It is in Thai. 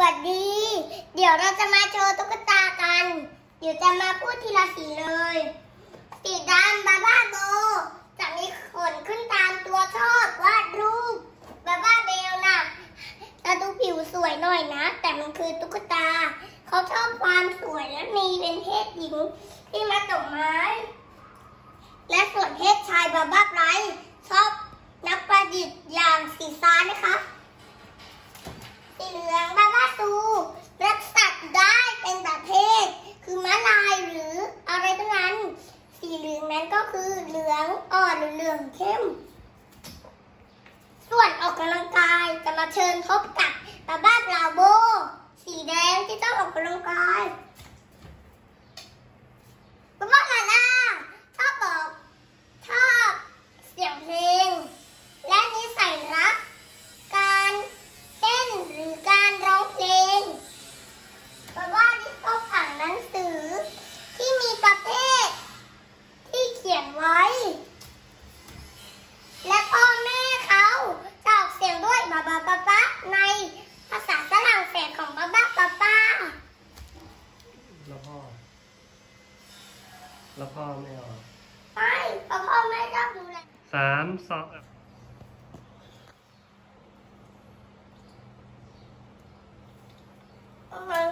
วัสดี เดี๋ยวเราจะมาโชว์ตุ๊กตากัน เดี๋ยวจะมาพูดทีละสีเลย สีดำบาบ้าโบจะมีขนขึ้นตามตัวชอบวาดรูปบาบ้าเบลน่ะจะดูผิวสวยหน่อยนะ แต่มันคือตุ๊กตา เขาชอบความสวยและมีเป็นเพศหญิงที่มาตกไม้ และส่วนเพศชายบาบ้าไบรชอบนักประดิษฐ์อย่างสีฟ้านะคะสีเหลืองบา ตูรักสัตว์ได้เป็นประเภท คือม้าลายหรืออะไรทั้งนั้น สีเหลืองนั้นก็คือเหลืองอ่อนหรือเหลืองเข้ม ส่วนออกกำลังกายจะมาเชิญพบกับตาบ้าบราโบ สีแดงที่ต้องออกกำลังกายบาบ้าลาล่าชอบบอกชอบเสียงเพลง และนิสัยรัก การเต้นหรือการร้องเพลงบาบ้าที่ต้องอ่านหนังสือ ที่มีประเภท ที่เขียนไว้ และพ่อแม่เขาจะออกเสียงด้วยบาบาปาปาในภาษาฝรั่งเศสของบาบาปาปา แล้วพ่อ แล้วพ่อไม่เอาไม่เพราะพ่อไม่ชอบดูแลสามสองมัน